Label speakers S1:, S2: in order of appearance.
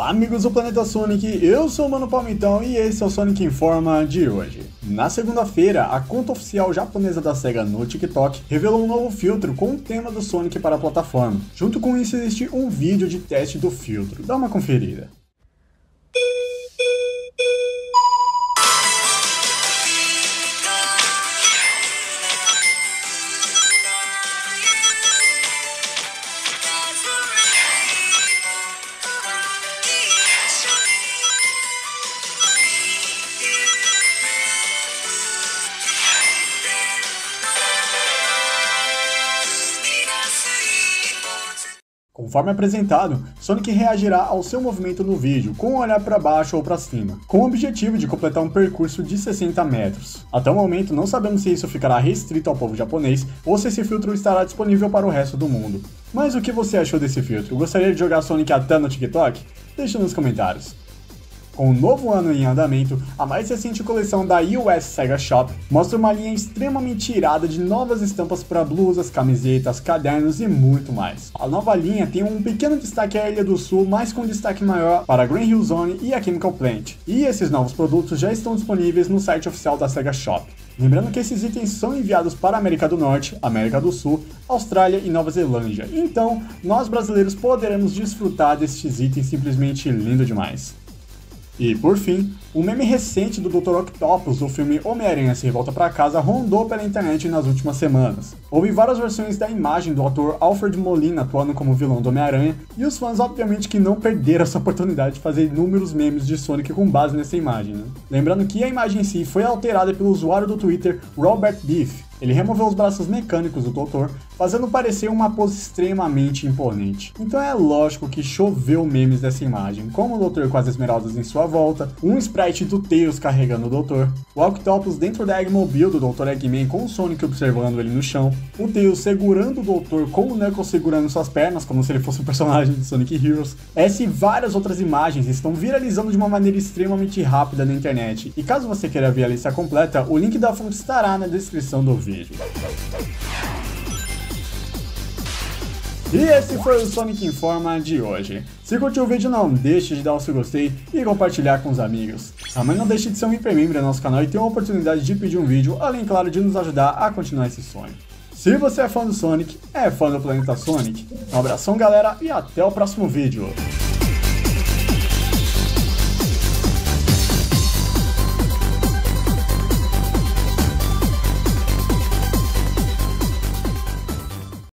S1: Olá amigos do Planeta Sonic, eu sou o Mano Palmitão e esse é o Sonic Informa de hoje. Na segunda-feira, a conta oficial japonesa da SEGA no TikTok revelou um novo filtro com o tema do Sonic para a plataforma. Junto com isso existe um vídeo de teste do filtro, dá uma conferida. Conforme apresentado, Sonic reagirá ao seu movimento no vídeo, com um olhar para baixo ou para cima, com o objetivo de completar um percurso de 60 metros. Até o momento, não sabemos se isso ficará restrito ao povo japonês ou se esse filtro estará disponível para o resto do mundo. Mas o que você achou desse filtro? Gostaria de jogar Sonic até no TikTok? Deixa nos comentários. Com o novo ano em andamento, a mais recente coleção da US Sega Shop mostra uma linha extremamente irada de novas estampas para blusas, camisetas, cadernos e muito mais. A nova linha tem um pequeno destaque à Ilha do Sul, mas com destaque maior para a Green Hill Zone e a Chemical Plant. E esses novos produtos já estão disponíveis no site oficial da Sega Shop. Lembrando que esses itens são enviados para a América do Norte, América do Sul, Austrália e Nova Zelândia. Então, nós brasileiros poderemos desfrutar destes itens simplesmente lindo demais. E por fim, o meme recente do Dr. Octopus do filme Homem-Aranha se Revolta para Casa rondou pela internet nas últimas semanas. Houve várias versões da imagem do ator Alfred Molina atuando como vilão do Homem-Aranha, e os fãs obviamente que não perderam essa oportunidade de fazer inúmeros memes de Sonic com base nessa imagem. Né? Lembrando que a imagem em si foi alterada pelo usuário do Twitter Robert Beef, ele removeu os braços mecânicos do doutor, fazendo parecer uma pose extremamente imponente. Então é lógico que choveu memes dessa imagem, como o doutor com as esmeraldas em sua volta, um sprite do Tails carregando o doutor, o Octopus dentro da Eggmobile do Dr. Eggman com o Sonic observando ele no chão, o Tails segurando o doutor com o Knuckles segurando suas pernas, como se ele fosse um personagem de Sonic Heroes. Essa e várias outras imagens estão viralizando de uma maneira extremamente rápida na internet, e caso você queira ver a lista completa, o link da fonte estará na descrição do vídeo vídeo. E esse foi o Sonic Informa de hoje. Se curtiu o vídeo não deixe de dar o seu gostei e compartilhar com os amigos. Também não deixe de ser um hipermembro do nosso canal e ter a oportunidade de pedir um vídeo, além claro de nos ajudar a continuar esse sonho. Se você é fã do Sonic, é fã do Planeta Sonic, um abração galera e até o próximo vídeo.